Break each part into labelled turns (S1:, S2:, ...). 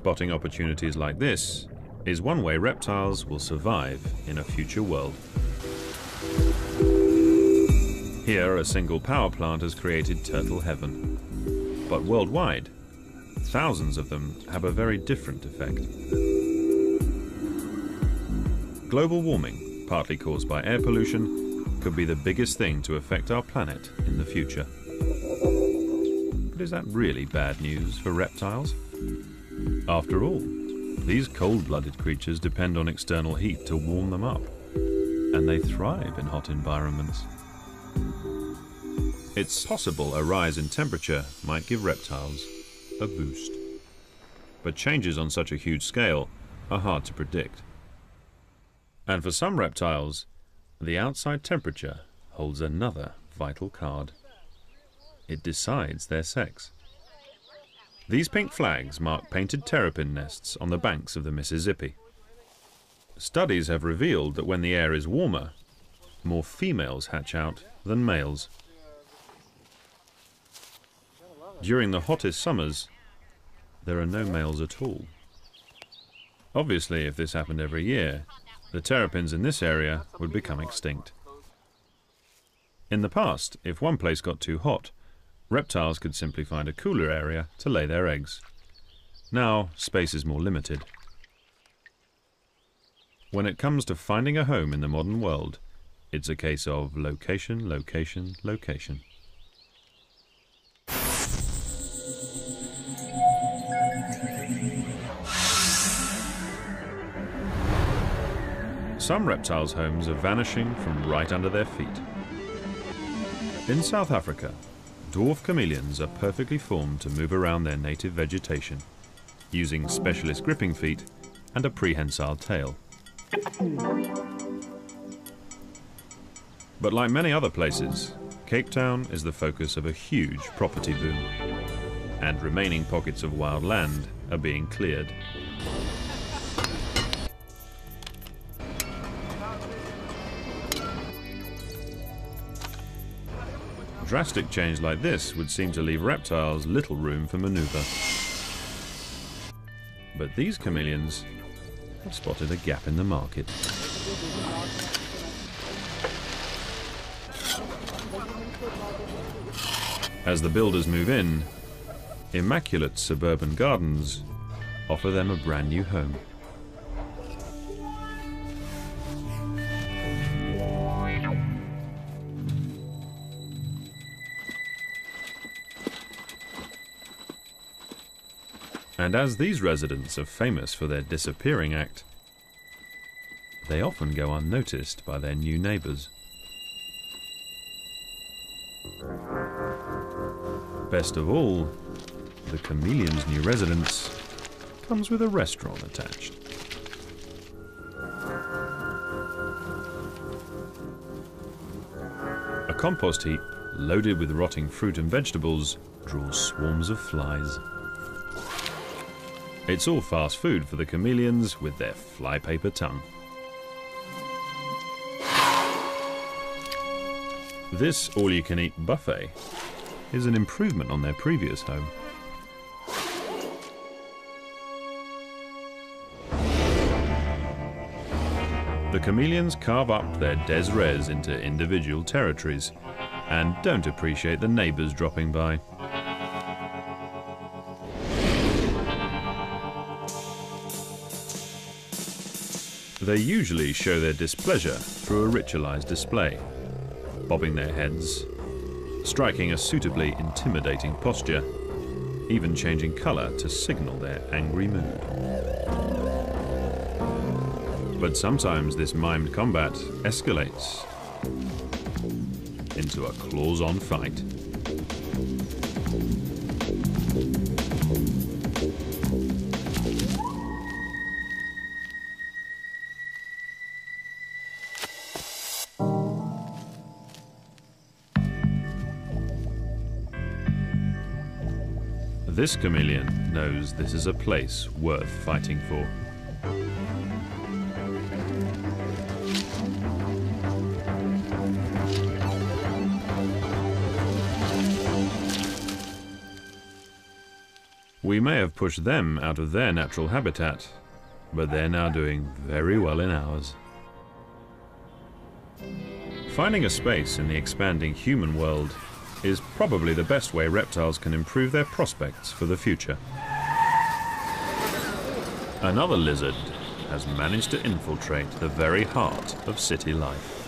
S1: Spotting opportunities like this is one way reptiles will survive in a future world. Here, a single power plant has created turtle heaven. But worldwide, thousands of them have a very different effect. Global warming, partly caused by air pollution, could be the biggest thing to affect our planet in the future. But is that really bad news for reptiles? After all, these cold-blooded creatures depend on external heat to warm them up, and they thrive in hot environments. It's possible a rise in temperature might give reptiles a boost. But changes on such a huge scale are hard to predict. And for some reptiles, the outside temperature holds another vital card. It decides their sex. These pink flags mark painted terrapin nests on the banks of the Mississippi. Studies have revealed that when the air is warmer, more females hatch out than males. During the hottest summers, there are no males at all. Obviously, if this happened every year, the terrapins in this area would become extinct. In the past, if one place got too hot, reptiles could simply find a cooler area to lay their eggs. Now, space is more limited. When it comes to finding a home in the modern world, it's a case of location, location, location. Some reptiles' homes are vanishing from right under their feet. In South Africa, dwarf chameleons are perfectly formed to move around their native vegetation, using specialist gripping feet and a prehensile tail. But like many other places, Cape Town is the focus of a huge property boom, and remaining pockets of wild land are being cleared. Drastic change like this would seem to leave reptiles little room for maneuver. But these chameleons have spotted a gap in the market. As the builders move in, immaculate suburban gardens offer them a brand new home. And as these residents are famous for their disappearing act, they often go unnoticed by their new neighbours. Best of all, the chameleon's new residence comes with a restaurant attached. A compost heap loaded with rotting fruit and vegetables draws swarms of flies. It's all fast food for the chameleons with their flypaper tongue. This all-you-can-eat buffet is an improvement on their previous home. The chameleons carve up their des res into individual territories and don't appreciate the neighbours dropping by. They usually show their displeasure through a ritualized display, bobbing their heads, striking a suitably intimidating posture, even changing colour to signal their angry mood. But sometimes this mimed combat escalates into a claws-on fight. This chameleon knows this is a place worth fighting for. We may have pushed them out of their natural habitat, but they're now doing very well in ours. Finding a space in the expanding human world is probably the best way reptiles can improve their prospects for the future. Another lizard has managed to infiltrate the very heart of city life.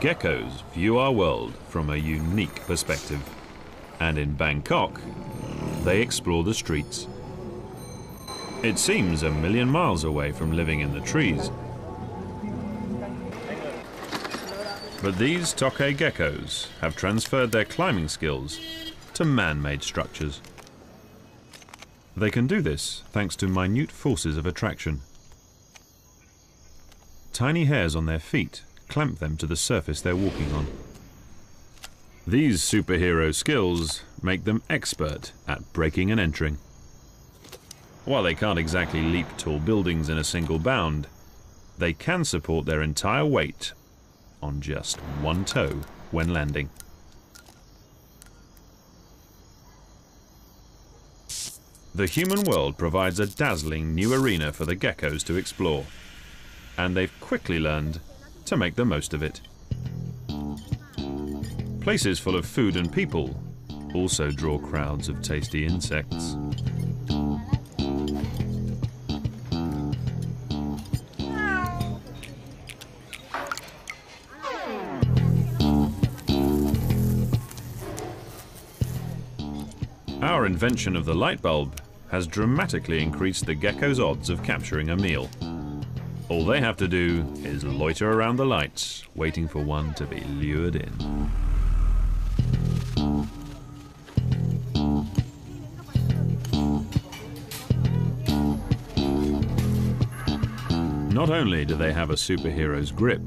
S1: Geckos view our world from a unique perspective. And in Bangkok, they explore the streets. It seems a million miles away from living in the trees. But these Tokay geckos have transferred their climbing skills to man-made structures. They can do this thanks to minute forces of attraction. Tiny hairs on their feet clamp them to the surface they're walking on. These superhero skills make them expert at breaking and entering. While they can't exactly leap tall buildings in a single bound, they can support their entire weight on just one toe when landing. The human world provides a dazzling new arena for the geckos to explore, and they've quickly learned to make the most of it. Places full of food and people also draw crowds of tasty insects. Invention of the light bulb has dramatically increased the gecko's odds of capturing a meal. All they have to do is loiter around the lights, waiting for one to be lured in. Not only do they have a superhero's grip,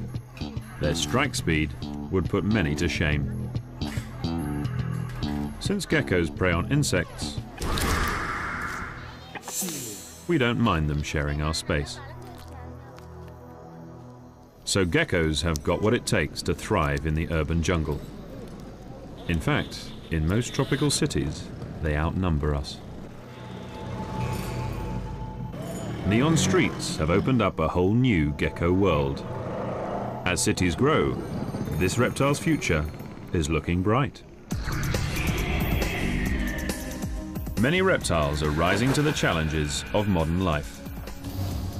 S1: their strike speed would put many to shame. Since geckos prey on insects, we don't mind them sharing our space. So geckos have got what it takes to thrive in the urban jungle. In fact, in most tropical cities, they outnumber us. Neon streets have opened up a whole new gecko world. As cities grow, this reptile's future is looking bright. Many reptiles are rising to the challenges of modern life.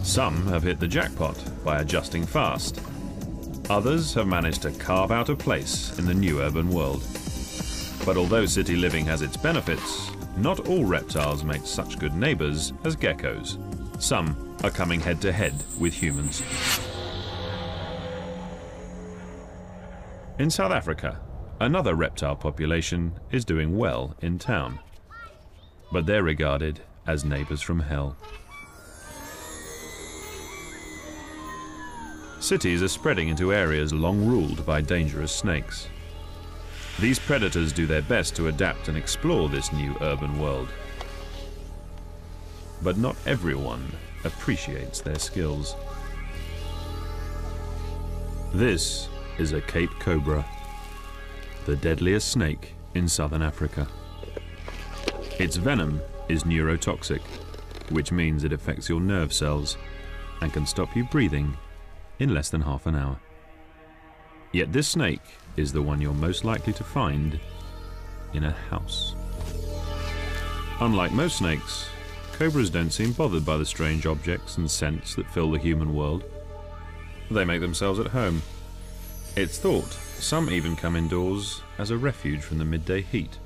S1: Some have hit the jackpot by adjusting fast. Others have managed to carve out a place in the new urban world. But although city living has its benefits, not all reptiles make such good neighbors as geckos. Some are coming head to head with humans. In South Africa, another reptile population is doing well in town but they're regarded as neighbours from hell. Cities are spreading into areas long ruled by dangerous snakes. These predators do their best to adapt and explore this new urban world. But not everyone appreciates their skills. This is a Cape Cobra, the deadliest snake in southern Africa. Its venom is neurotoxic, which means it affects your nerve cells and can stop you breathing in less than half an hour. Yet this snake is the one you're most likely to find in a house. Unlike most snakes, cobras don't seem bothered by the strange objects and scents that fill the human world. They make themselves at home. It's thought some even come indoors as a refuge from the midday heat.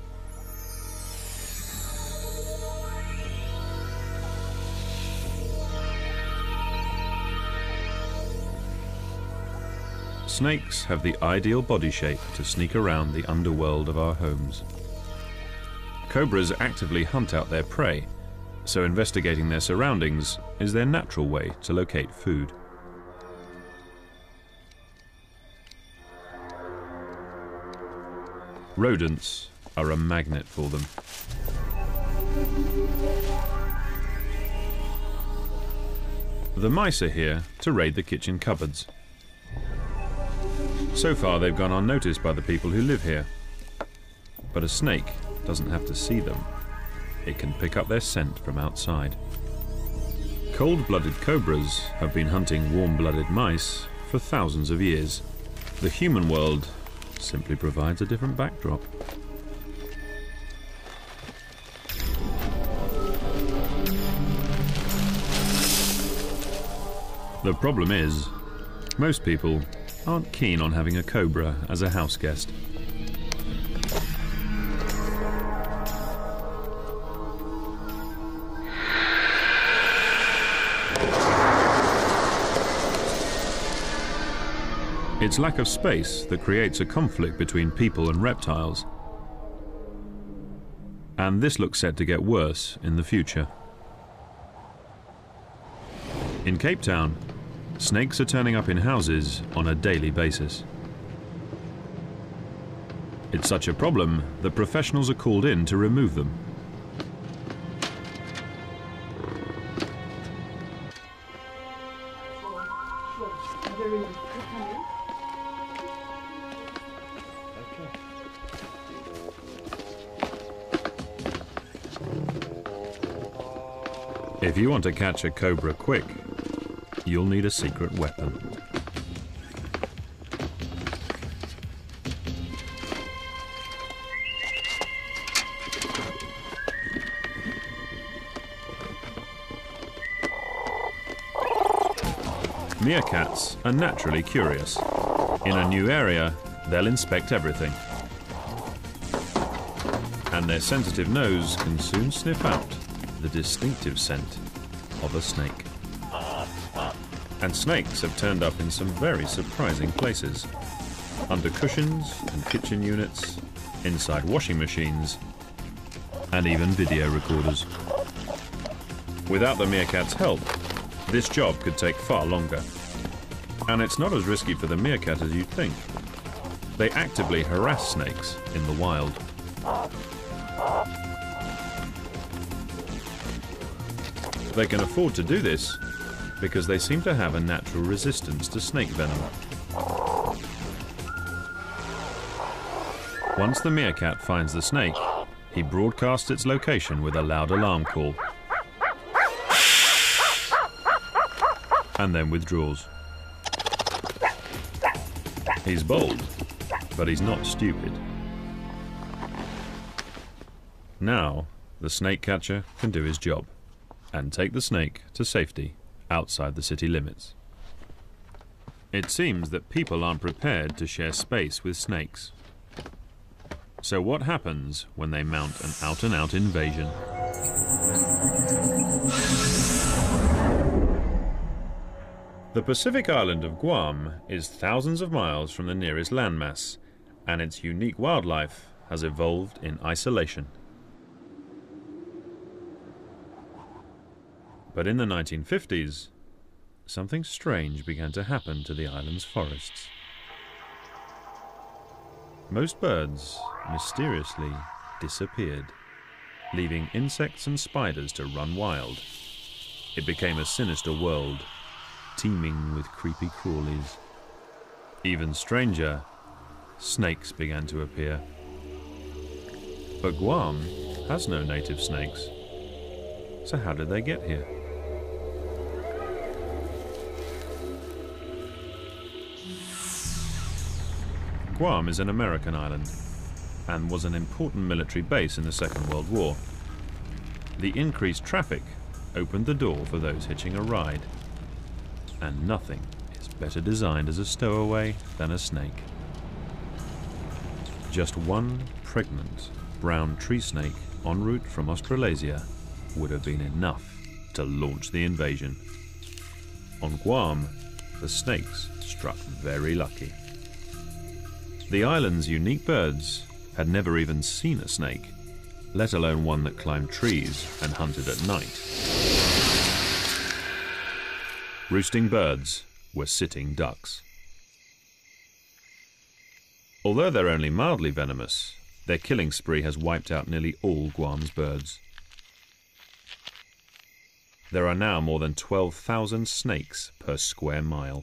S1: Snakes have the ideal body shape to sneak around the underworld of our homes. Cobras actively hunt out their prey, so investigating their surroundings is their natural way to locate food. Rodents are a magnet for them. The mice are here to raid the kitchen cupboards. So far, they've gone unnoticed by the people who live here. But a snake doesn't have to see them. It can pick up their scent from outside. Cold-blooded cobras have been hunting warm-blooded mice for thousands of years. The human world simply provides a different backdrop. The problem is, most people aren't keen on having a cobra as a house guest. It's lack of space that creates a conflict between people and reptiles. And this looks set to get worse in the future. In Cape Town, snakes are turning up in houses on a daily basis. It's such a problem that professionals are called in to remove them. If you want to catch a cobra quick, you'll need a secret weapon. Meerkats are naturally curious. In a new area, they'll inspect everything. And their sensitive nose can soon sniff out the distinctive scent of a snake. And snakes have turned up in some very surprising places. Under cushions and kitchen units, inside washing machines, and even video recorders. Without the meerkat's help, this job could take far longer. And it's not as risky for the meerkat as you'd think. They actively harass snakes in the wild. They can afford to do this because they seem to have a natural resistance to snake venom. Once the meerkat finds the snake, he broadcasts its location with a loud alarm call. And then withdraws. He's bold, but he's not stupid. Now, the snake catcher can do his job and take the snake to safety outside the city limits. It seems that people aren't prepared to share space with snakes. So what happens when they mount an out-and-out -out invasion? The Pacific island of Guam is thousands of miles from the nearest landmass, and its unique wildlife has evolved in isolation. But in the 1950s, something strange began to happen to the island's forests. Most birds mysteriously disappeared, leaving insects and spiders to run wild. It became a sinister world, teeming with creepy crawlies. Even stranger, snakes began to appear. But Guam has no native snakes. So how did they get here? Guam is an American island and was an important military base in the Second World War. The increased traffic opened the door for those hitching a ride. And nothing is better designed as a stowaway than a snake. Just one pregnant brown tree snake en route from Australasia would have been enough to launch the invasion. On Guam, the snakes struck very lucky. The island's unique birds had never even seen a snake, let alone one that climbed trees and hunted at night. Roosting birds were sitting ducks. Although they're only mildly venomous, their killing spree has wiped out nearly all Guam's birds. There are now more than 12,000 snakes per square mile.